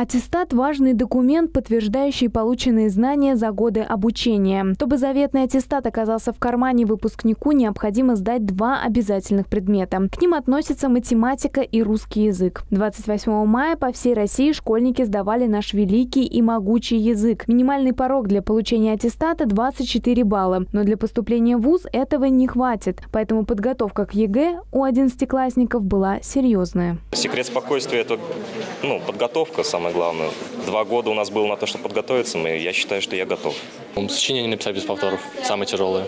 Аттестат – важный документ, подтверждающий полученные знания за годы обучения. Чтобы заветный аттестат оказался в кармане выпускнику, необходимо сдать два обязательных предмета. К ним относятся математика и русский язык. 28 мая по всей России школьники сдавали наш великий и могучий язык. Минимальный порог для получения аттестата – 24 балла. Но для поступления в ВУЗ этого не хватит. Поэтому подготовка к ЕГЭ у одиннадцатиклассников была серьезная. Секрет спокойствия – это ну, подготовка, самое главное. Два года у нас было на то, чтобы подготовиться, и я считаю, что я готов. Сочинение написать без повторов, самое тяжелое.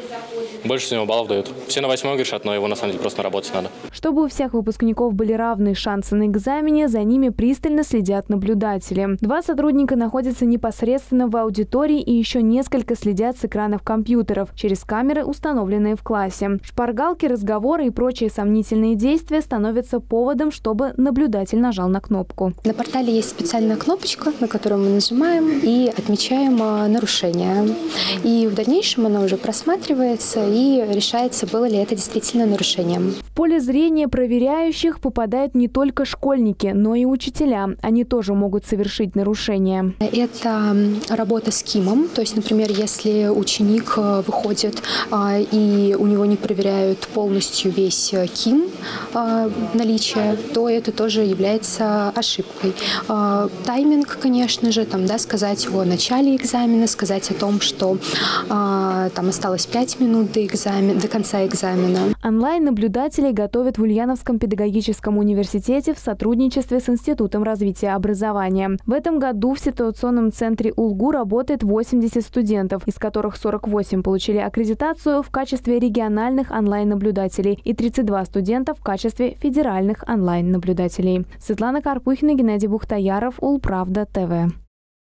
Больше всего баллов дают. Все на восьмой грешат, но его на самом деле просто работать надо. Чтобы у всех выпускников были равные шансы на экзамене, за ними пристально следят наблюдатели. Два сотрудника находятся непосредственно в аудитории и еще несколько следят с экранов компьютеров через камеры, установленные в классе. Шпаргалки, разговоры и прочие сомнительные действия становятся поводом, чтобы наблюдатель нажал на кнопку. На портале есть специальная кнопочка, на которую мы нажимаем и отмечаем а, нарушение. И в дальнейшем она уже просматривается и решается, было ли это действительно нарушением. В поле зрения проверяющих попадают не только школьники, но и учителя. Они тоже могут совершить нарушения. Это работа с КИМом. То есть, например, если ученик э, выходит а, и у него не проверяют полностью весь э, КИМ а, наличия, то это тоже является ошибкой. А, тайминг, конечно же, там, да, сказать о начале экзамена, сказать о том, что там осталось 5 минут до, экзамен, до конца экзамена. Онлайн-наблюдателей готовят в Ульяновском педагогическом университете в сотрудничестве с Институтом развития образования. В этом году в ситуационном центре УЛГУ работает 80 студентов, из которых 48 получили аккредитацию в качестве региональных онлайн-наблюдателей и 32 студента в качестве федеральных онлайн-наблюдателей. Светлана Карпухина, Геннадий Бухтаяров, Улправда ТВ.